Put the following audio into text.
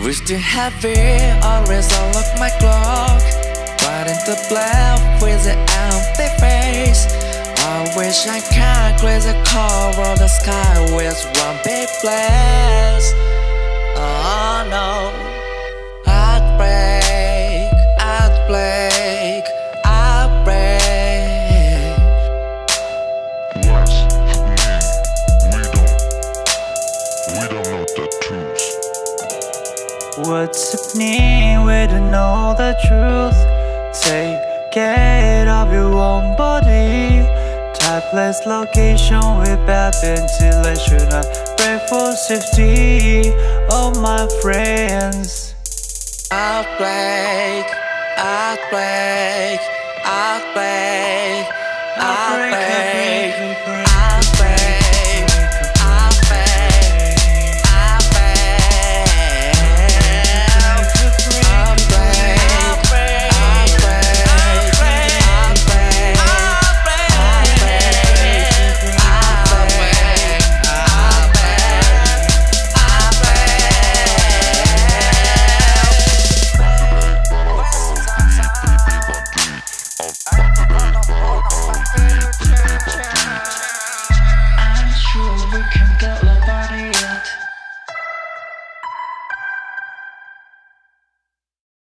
We to have it, always on look my clock. But in the black with the empty face. I wish I could clear the cover the sky with one big flash Oh no. What's? We don't, we don't know the truth. What's happening? We don't know the truth. Take care of your own body. Typeless location with bad ventilation. I pray for safety of my friends. I'll break, I'll break, I'll break, I'll break, overcome